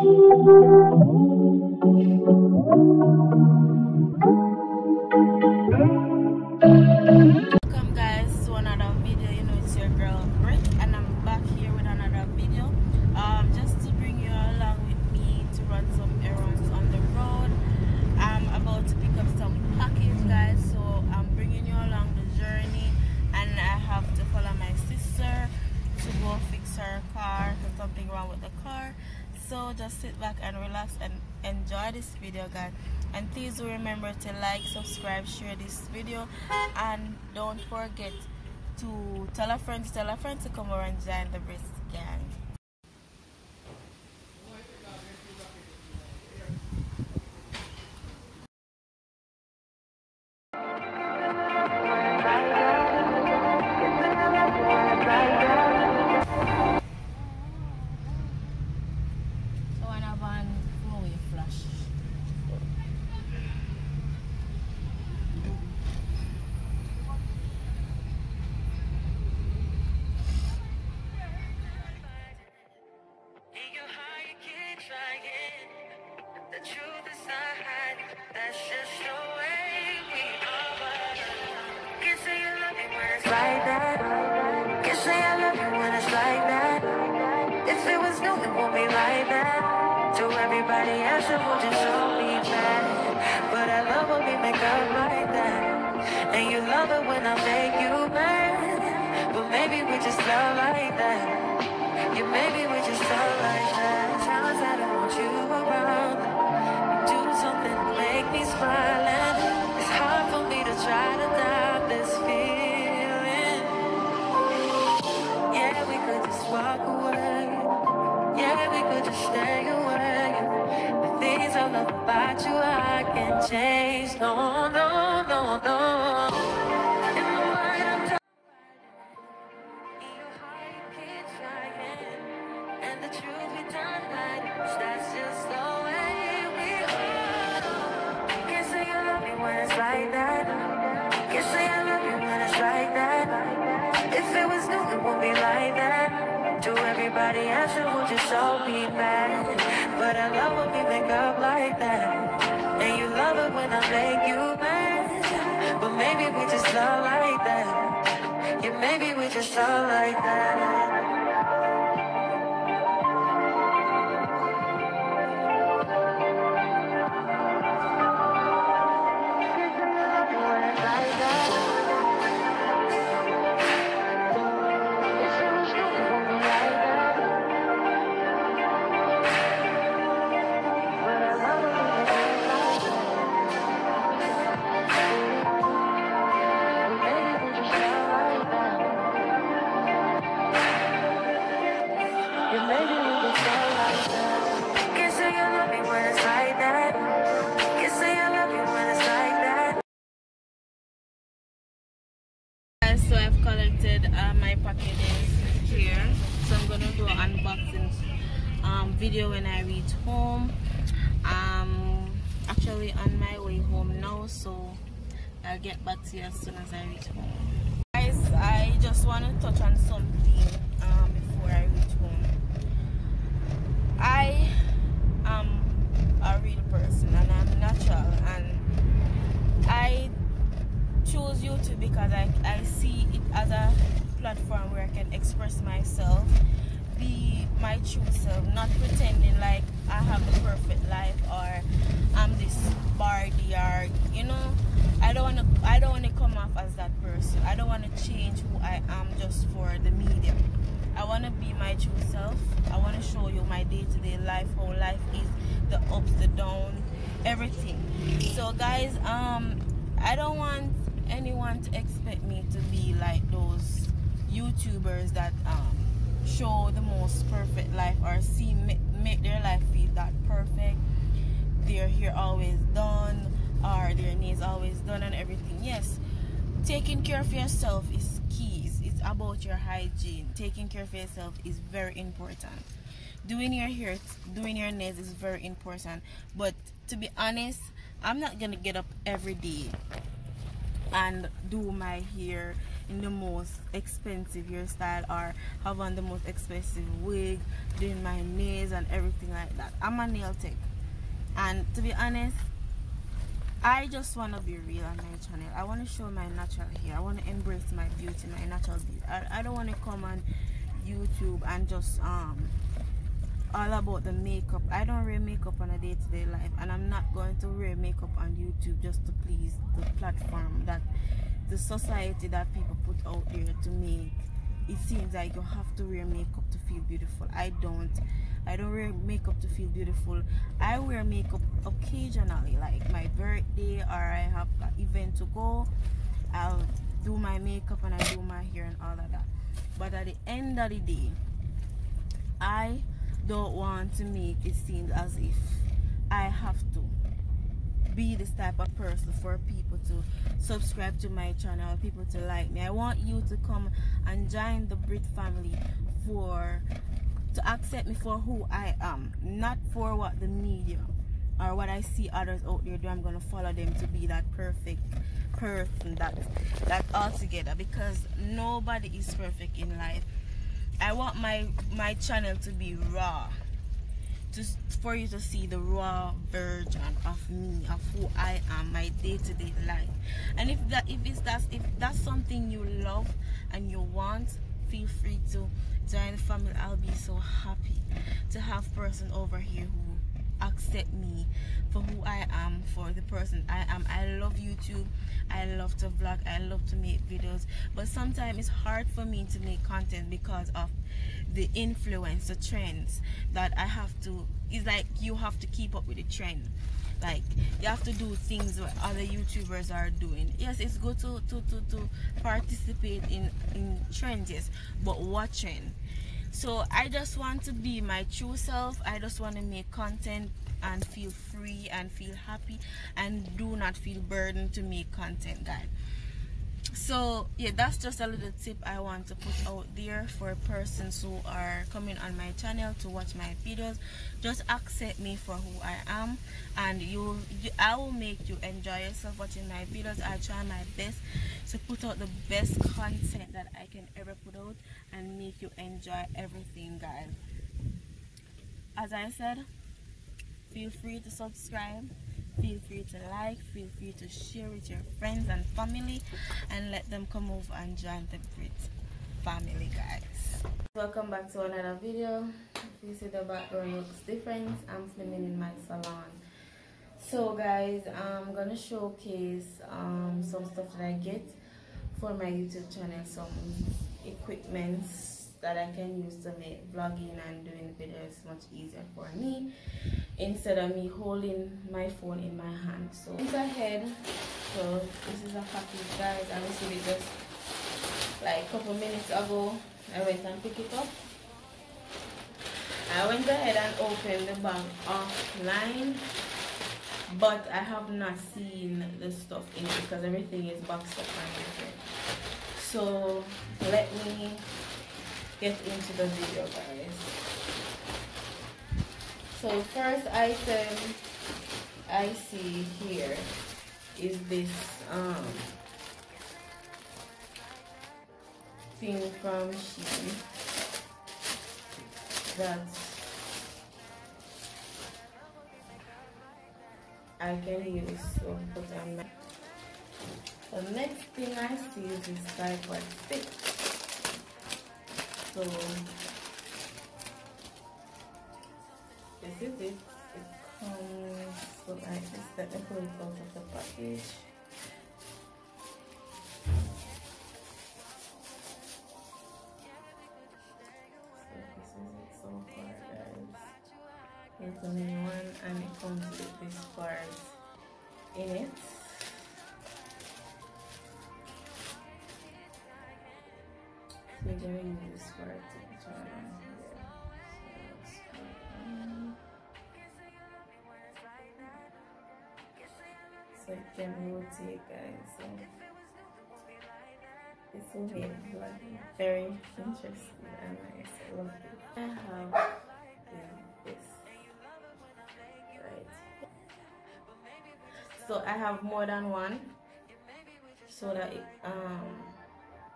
Welcome So just sit back and relax and enjoy this video guys. And please remember to like subscribe share this video. And don't forget to tell a friend to tell a friend to come over and join the brisk gang will just me bad. But I love when we make up like that. And you love it when I make you mad. But maybe we just love like that. Yeah, maybe we just felt like that. Times I don't want you around. Do something to make me smile, and it's hard for me to try to doubt this feeling. Yeah, we could just walk away. Yeah, we could just stay about you, I can't change. No, no, no, no. When I make you mad. But maybe we just love like that. Yeah, maybe we just love like that. I'll get back to you as soon as I reach home guys I just want to touch on something um, before I reach home I am a real person and I'm natural and I choose YouTube because I, I see it as a platform where I can express myself, be my true self, not pretending like I have the perfect life or I'm this Bardi or you know. I don't wanna I don't wanna come off as that I wanna change who I am just for the media. I wanna be my true self. I wanna show you my day-to-day life, how life is, the ups, the downs, everything. So guys, um I don't want anyone to expect me to be like those YouTubers that um, show the most perfect life or see make, make their life feel that perfect. Their hair always done or their nails always done and everything. Taking care of yourself is keys. It's about your hygiene. Taking care of yourself is very important. Doing your hair, doing your nails is very important. But to be honest, I'm not gonna get up every day and do my hair in the most expensive hairstyle or have on the most expensive wig doing my nails and everything like that i'm a nail tech and to be honest i just want to be real on my channel. I want to show my natural hair. I want to embrace my beauty my natural beauty. I, I don't want to come on youtube and just um all about the makeup. I don't wear makeup on a day-to-day -day life and i'm not going to wear makeup on youtube just to please the platform that the society that people put out there to make. It seems like you have to wear makeup to feel beautiful. I don't. I don't wear makeup to feel beautiful. I wear makeup occasionally like my birthday or i have an event to go i'll do my makeup and i do my hair and all of that. But at the end of the day i don't want to make it seem as if i have to be this type of person for people to subscribe to my channel people to like me. I want you to come and join the brit family for to accept me for who i am not for what the media or what i see others out there do i'm gonna follow them to be that perfect person that that all together because nobody is perfect in life. I want my my channel to be raw just for you to see the raw version of me of who i am my day-to-day -day life. And if that if it's that's if that's something you love and you want feel free to join the family. I'll be so happy to have person over here who accept me for who I am for the person I am. I love YouTube. I love to vlog. I love to make videos. But sometimes it's hard for me to make content because of the influence the trends that I have to it's like you have to keep up with the trend. Like you have to do things what other youtubers are doing. Yes it's good to to to, to participate in in trends yes. But what trend so i just want to be my true self. I just want to make content and feel free and feel happy and do not feel burdened to make content guys so yeah that's just a little tip i want to put out there for persons who are coming on my channel to watch my videos. Just accept me for who i am and you, you i will make you enjoy yourself watching my videos. I try my best to put out the best content that i can ever put out and make you enjoy everything guys. As i said feel free to subscribe feel free to like feel free to share with your friends and family and let them come over and join the Brit family guys. Welcome back to another video. If you see the background looks different i'm filming in my salon. So guys i'm gonna showcase um, some stuff that i get for my youtube channel some equipments that I can use to make vlogging and doing videos much easier for me instead of me holding my phone in my hand. So it's ahead. So this is a package guys. I received it just like a couple minutes ago. I went and picked it up. I went ahead and opened the bag offline but I have not seen the stuff in it because everything is boxed up and everything. So let me get into the video guys. So first item I see here is this um thing from Shein that I can use to put on the next thing I see is this tripod stick so this is it. It comes so like this. Let me pull it out of the package. It's new one and it comes with this part in it. We're gonna this to here. So, so it can rotate guys. So this will make like very interesting and nice. I love it. I have yeah, this right. So I have more than one so that it um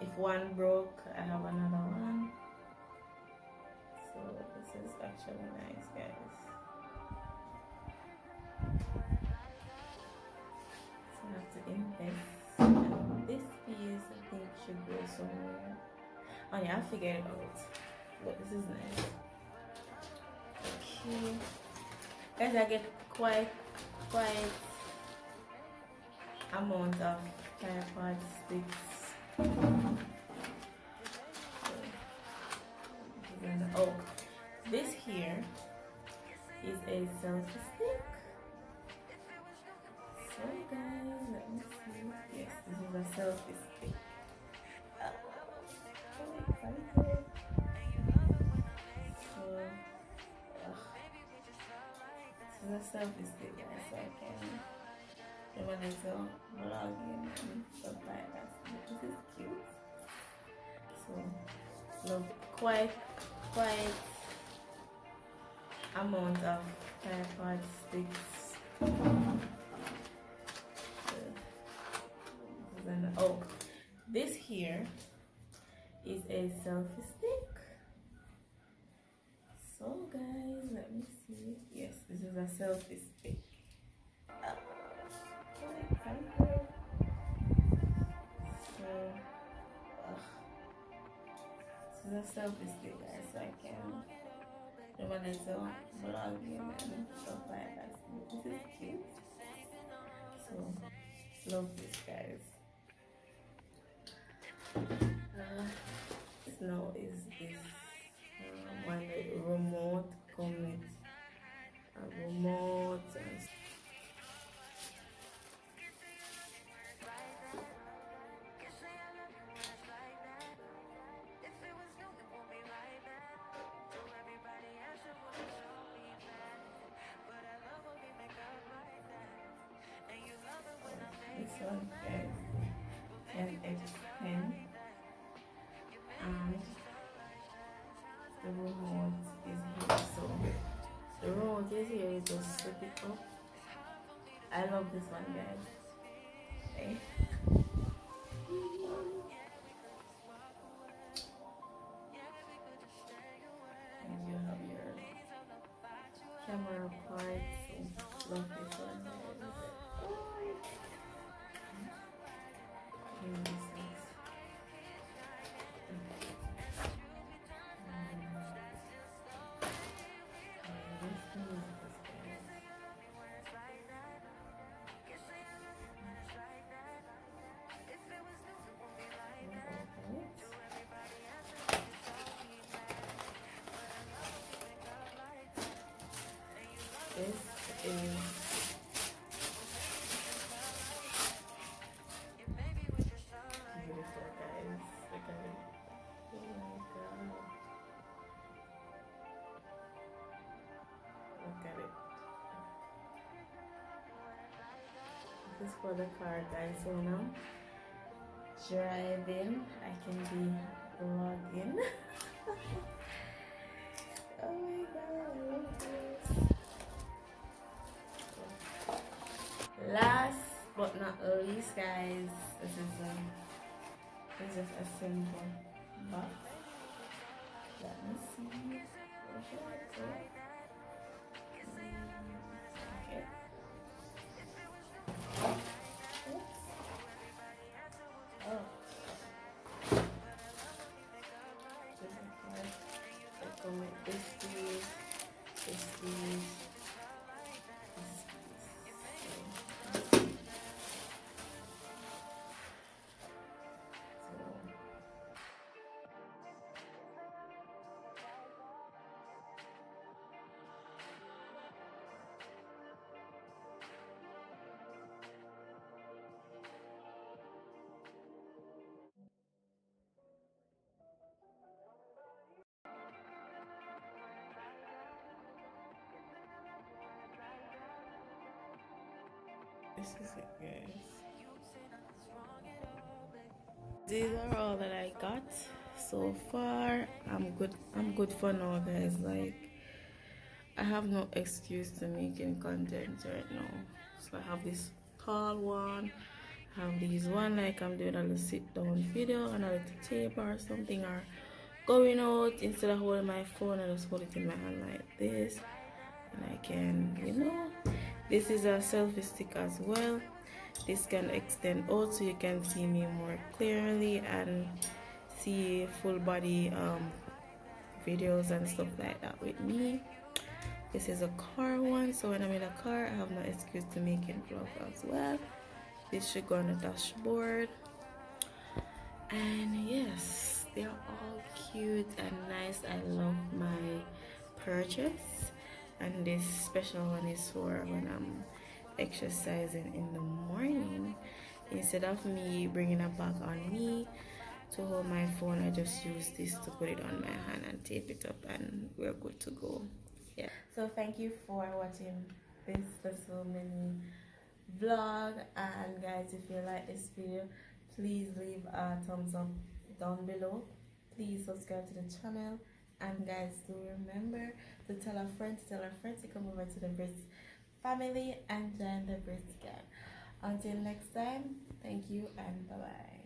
if one broke I have another one. So this is actually nice guys. So I have to invest. And this piece I think should go somewhere. Oh yeah I figured it out. But this is nice. Okay. Guys I get quite quite amount of tripod sticks is a selfie stick so guys let me see. Yes this is a selfie stick. Oh, so so this is a selfie stick guys so I can do my little vlogging and stuff like that. This is cute. So love quite quite amount of tripod sticks. oh, this here is a selfie stick. So guys, let me see. Yes, this is a selfie stick. So, uh, selfish thing, guys, so I can do my little vlogging and stuff like that. This is cute. So, love this, guys. Uh, now is this one remote comment it up I love this one guys okay. is for the car guys so now driving I can be vlogging oh my god last but not least guys this is a this is a simple box. Let me see this is it guys. These are all that i got so far. I'm good i'm good for now guys. Like i have no excuse to making content right now. So i have this tall one I have these one like I'm doing a little sit down video and a little tape or something or going out. Instead of holding my phone I just hold it in my hand like this. And I can you know this is a selfie stick as well. This can extend out so you can see me more clearly and see full body um, videos and stuff like that with me. This is a car one. So when I'm in a car I have no excuse to make it vlog as well. This should go on the dashboard. And yes they're all cute and nice. I love my purchase and this special one is for when I'm exercising in the morning. Instead of me bringing a bag on me to hold my phone I just use this to put it on my hand and tape it up and we're good to go. Yeah. So thank you for watching this little mini vlog. And guys if you like this video please leave a thumbs up down below. Please subscribe to the channel and guys do remember to tell a friend to tell a friend to come over to the Brisk family and join the Brisk gang. Until next time thank you and bye bye